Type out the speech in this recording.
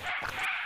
Yeah.